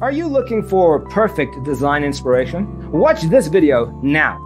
Are you looking for perfect design inspiration? Watch this video now.